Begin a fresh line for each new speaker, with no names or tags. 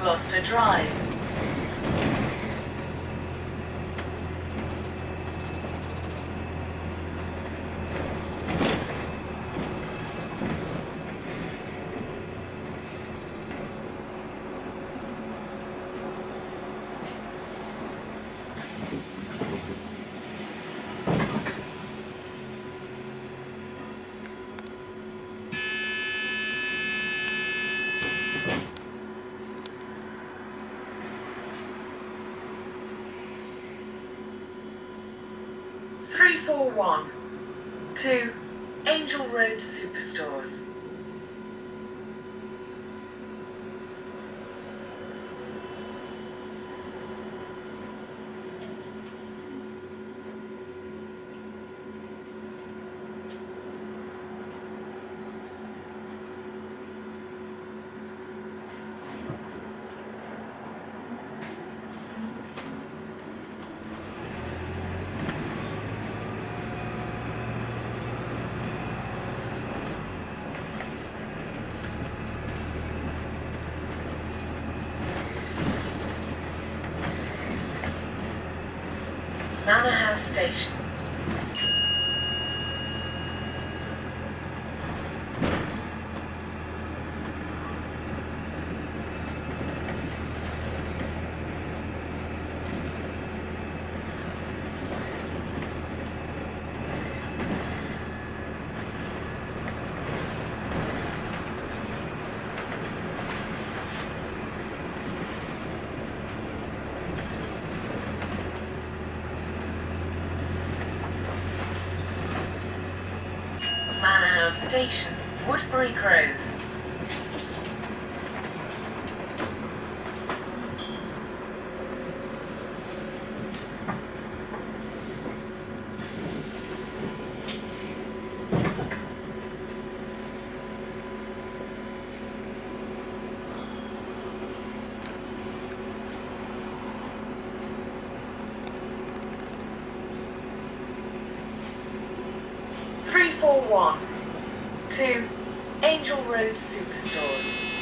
Gloucester Drive. Three four one two Angel Road Superstores. Manor House Station. Station, Woodberry Grove. Three four one two Angel Road Superstores.